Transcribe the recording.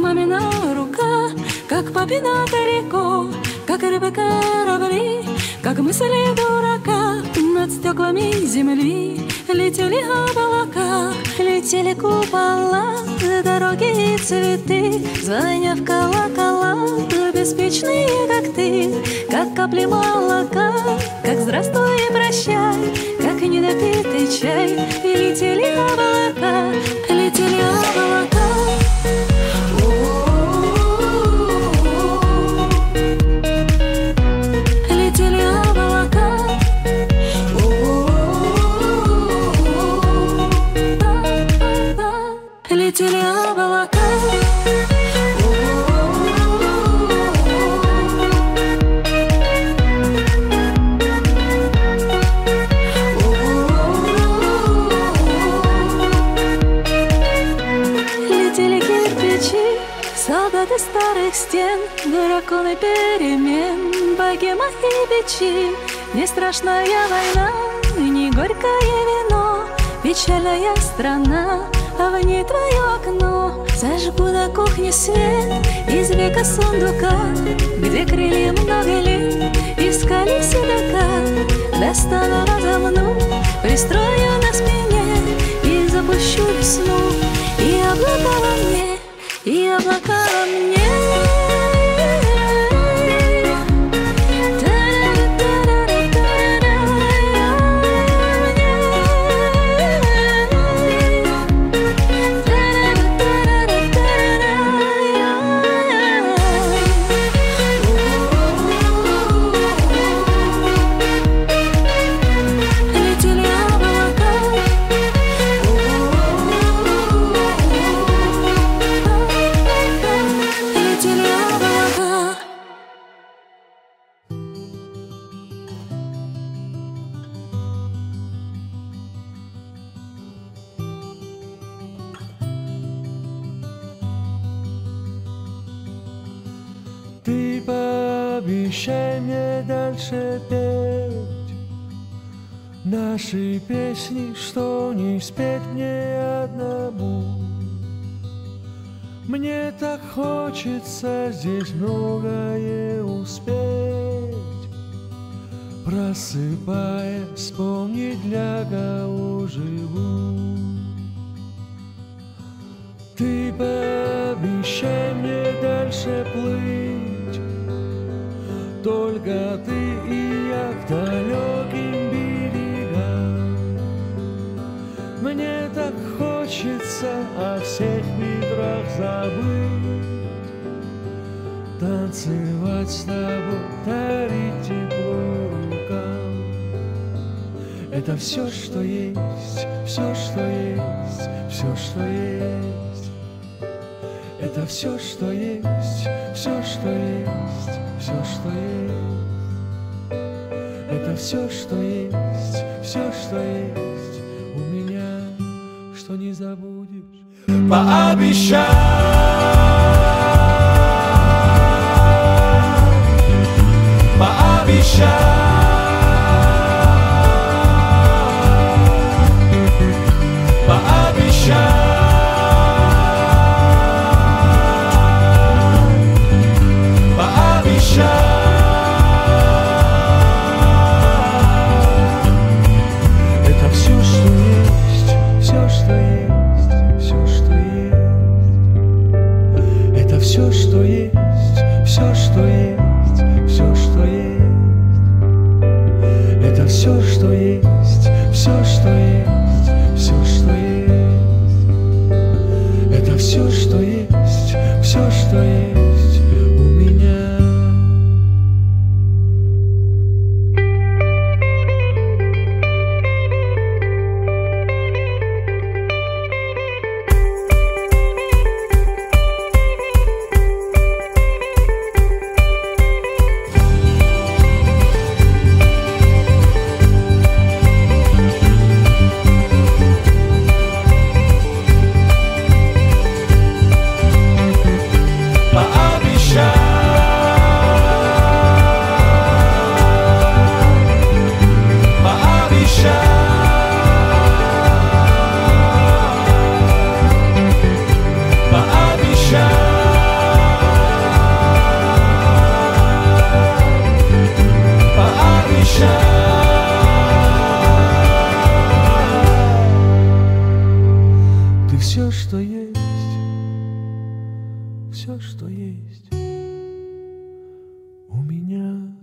мамина рука, как папина далеко Как рыбы корабли, как мысли дурака Над стеклами земли. Летели облака Летели купола, дороги и цветы Звоня в колокола, беспечные, как ты Как капли молока, как здравствуй и прощай Как недопитый чай, солдаты старых стен, драконы перемен, богема и бичи. Не страшная война, не горькое вино, печальная страна, а в ней твое окно. Зажгу на кухне свет из века сундука, где крылья много лет искали седока. Достану, разомну, пристрою и облака во Ты пообещай мне дальше петь Наши песни, что не спеть мне одному. Мне так хочется здесь многое успеть Просыпаясь, вспомнить для кого живу. Ты пообещай мне дальше плыть Ты и я к далеким берегам Мне так хочется о всех ветрах забыть Танцевать с тобой, дарить тепло рукам это все, что есть, все, что есть, все, что есть. Это все, что есть, все, что есть, все, что есть. Все, что есть, все, что есть у меня, что не забудешь. Пообещай, все, что есть, все, что есть, все, что есть. Это все, что есть, все, что есть, все, что есть у меня.